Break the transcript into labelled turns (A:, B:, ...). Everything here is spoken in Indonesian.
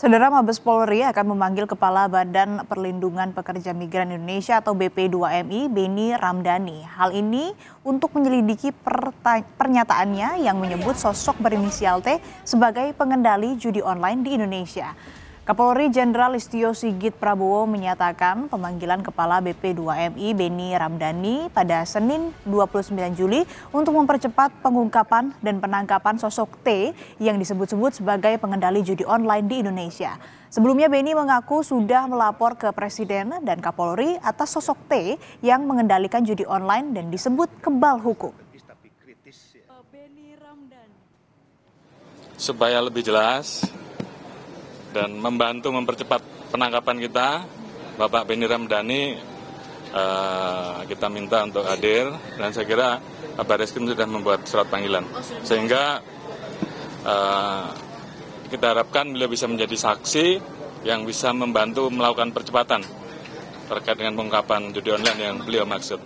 A: Saudara Mabes Polri akan memanggil Kepala Badan Perlindungan Pekerja Migran Indonesia atau BP2MI, Beni Ramdhani. Hal ini untuk menyelidiki pernyataannya yang menyebut sosok berinisial T sebagai pengendali judi online di Indonesia. Kapolri Jenderal Listio Sigit Prabowo menyatakan pemanggilan Kepala BP2MI Beni Ramdhani pada Senin 29 Juli untuk mempercepat pengungkapan dan penangkapan sosok T yang disebut-sebut sebagai pengendali judi online di Indonesia. Sebelumnya Beni mengaku sudah melapor ke Presiden dan Kapolri atas sosok T yang mengendalikan judi online dan disebut kebal hukum.
B: Supaya lebih jelas, dan membantu mempercepat penangkapan kita, Bapak Beni Ramdhani uh, kita minta untuk hadir. Dan saya kira Kabar Reskrim sudah membuat surat panggilan. Sehingga uh, kita harapkan beliau bisa menjadi saksi yang bisa membantu melakukan percepatan terkait dengan pengungkapan judi online yang beliau maksud.